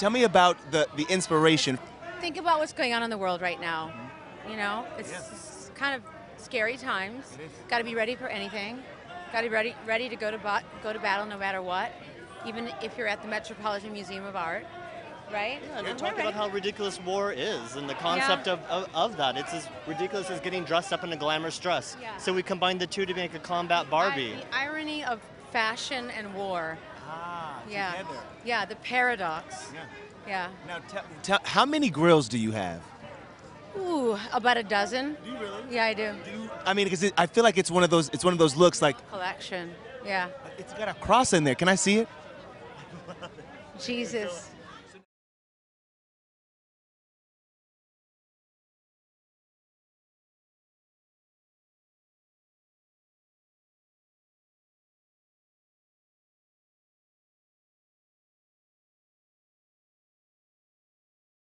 tell me about the, the inspiration. Think about what's going on in the world right now. You know, it's, it's kind of scary times. Got to be ready for anything. Got to be ready ready to go to bat, go to battle no matter what, even if you're at the Metropolitan Museum of Art, right? Yeah, and We're we're talking about how ridiculous war is and the concept of, of, of that. It's as ridiculous as getting dressed up in a glamorous dress. Yeah. So we combined the two to make a combat Barbie. I- the irony of fashion and war. Ah, Yeah. Yeah, the paradox. Yeah. Yeah. Now, tell, tell, how many grills do you have? Ooh, about a dozen. Do you really? Yeah, I do. I mean, because I feel like it's one of those. It's one of those looks like Collection. Yeah. it's got a cross in there. Can I see it? Jesus.